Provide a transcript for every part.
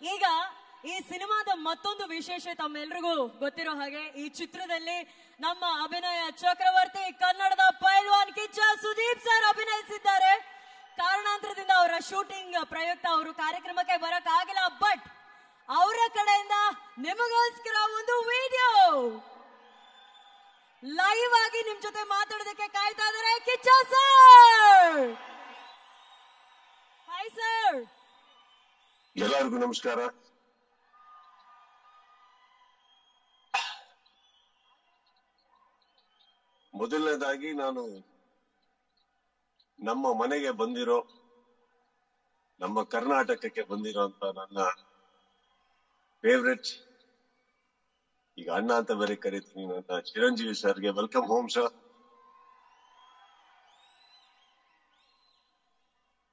ಈಗ ಈ ಸಿನಿಮಾದ ಮತ್ತೊಂದು ವಿಶೇಷ ತಮ್ಮೆಲ್ರಿಗೂ ಗೊತ್ತಿರೋ ಹಾಗೆ, ಈ ಚಿತ್ರದಲ್ಲಿ ನಮ್ಮ ಅಭಿನಯ ಚಕ್ರವರ್ತಿ, ಕನ್ನಡದ ಪೈಲ್ವಾನ್ ಕಿಚ್ಚ ಸುದೀಪ್ ಸರ್ ಅಭಿನಯಿಸಿದ್ದಾರೆ. ಕಾರಣಾಂತರದಿಂದ ಅವರ ಶೂಟಿಂಗ್ ಪ್ರಯುಕ್ತ ಅವರು ಕಾರ್ಯಕ್ರಮಕ್ಕೆ ಬರಕ್ ಆಗಿಲ್ಲ ಬಟ್ ಅವರ ಕಡೆಯಿಂದ ನಿಮಗೋಸ್ಕರ ಒಂದು ವಿಡಿಯೋ. ಲೈವ್ ಆಗಿ ನಿಮ್ ಜೊತೆ ಮಾತಾಡೋದಕ್ಕೆ ಕಾಯ್ತಾ ಇದಾರೆ ಕಿಚ್ಚ ಸರ್ ಹಾಯ್ ಸರ್ ಎಲ್ಲರಿಗೂ ನಮಸ್ಕಾರ. ಮೊದಲನೇದಾಗಿ ನಾನು ನಮ್ಮ ಮನೆಗೆ ಬಂದಿರೋ, ನಮ್ಮ ಕರ್ನಾಟಕಕ್ಕೆ ಬಂದಿರೋಂತ ನನ್ನ ಫೇವ್ರೆಟ್ ಈಗ ಅಣ್ಣ ಅಂತ ಬೇರೆ ಕರಿತೀನಿ, ನನ್ನ ಚಿರಂಜೀವಿ ಸರ್ಗೆ welcome home sir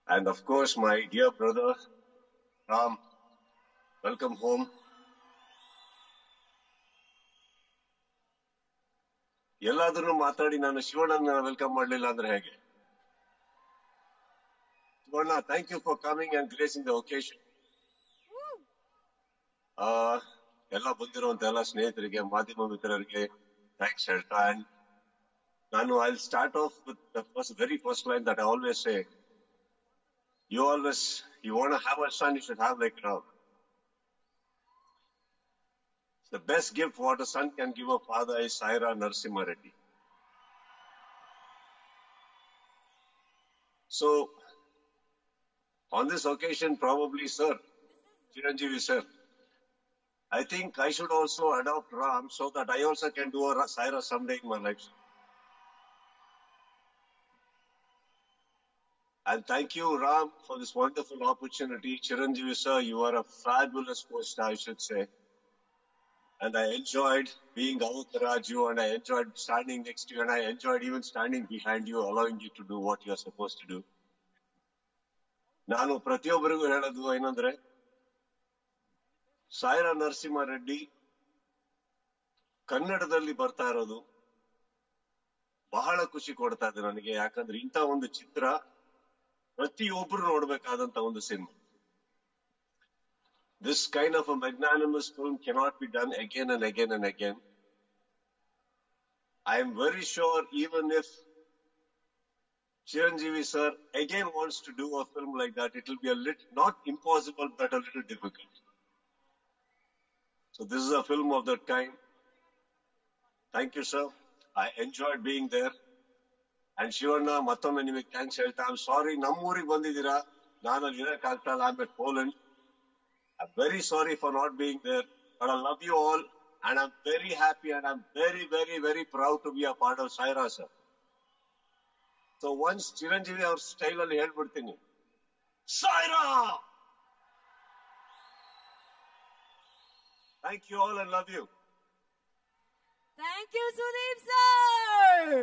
and of course my dear brother Ram welcome home ಎಲ್ಲಾದ್ರೂ ಮಾತಾಡಿ ನಾನು ಶಿವಣ್ಣನ ವೆಲ್ಕಮ್ ಮಾಡ್ಲಿಲ್ಲ ಅಂದ್ರೆ ಹೇಗೆ? Shivanna thank you for coming and gracing the occasion ಎಲ್ಲ ಬಂದಿರುವಂತ ಎಲ್ಲ ಸ್ನೇಹಿತರಿಗೆ, ಮಾಧ್ಯಮ ಮಿತ್ರರಿಗೆ ಥ್ಯಾಂಕ್ಸ್ ಹೇಳ್ತಾ ಅಂಡ್ ನಾನು I start off with the first very first line that I always say you always you want to have a son you should have like Ram. The best gift what a son can give a father is Saira Narsimha Reddy. So, on this occasion, probably, sir, Chiranjeevi, sir, I think I should also adopt Ram so that I also can do a Saira someday in my life. sir. And thank you, Ram, for this wonderful opportunity. Chiranjeevi, sir, you are a fabulous host, I should say. And I enjoyed being out Raju and I enjoyed standing next to you and I enjoyed even standing behind you, allowing you to do what you are supposed to do. ನಾನು ಪ್ರತಿಯೊಬ್ಬರಿಗೂ ಹೇಳೋದು ಏನಂದ್ರೆ ಸಾಯಿರಾ ನರಸಿಂಹ ರೆಡ್ಡಿ ಕನ್ನಡದಲ್ಲಿ ಬರ್ತಾ ಇರೋದು ಬಹಳ ಖುಷಿ ಕೊಡ್ತಾ ಇದೆ ನನಗೆ ಯಾಕಂದ್ರೆ ಇಂಥ ಒಂದು ಚಿತ್ರ ಪ್ರತಿಯೊಬ್ರು ನೋಡ್ಬೇಕಾದಂತ ಒಂದು cinema this kind of a magnanimous film cannot be done again and again and again I am very sure even if Chiranjeevi sir again wants to do a film like that it will be a lit not impossible but a little difficult so this is a film of that kind thank you sir I enjoyed being there and Shivanna ಮತ್ತೊಮ್ಮೆ ನಿಮಗೆ thanks ಹೇಳ್ತಾ I'm sorry ನಮ್ಮೂರಿಗೆ ಬಂದಿದ್ದೀರಾ ನಾನು ಅಲ್ಲಿ ಇರಕ್ ಆಗ್ತಾ ಇಲ್ಲ I Poland I very sorry for not being there but I love you all and I'm very happy and I'm very very very proud to be a part of Sye Raa sir so once Chiranjeevi ಅವ್ರ style ಅಲ್ಲಿ ಹೇಳ್ಬಿಡ್ತೀನಿ Sye Raa thank you all and love you thank you Sudeep sir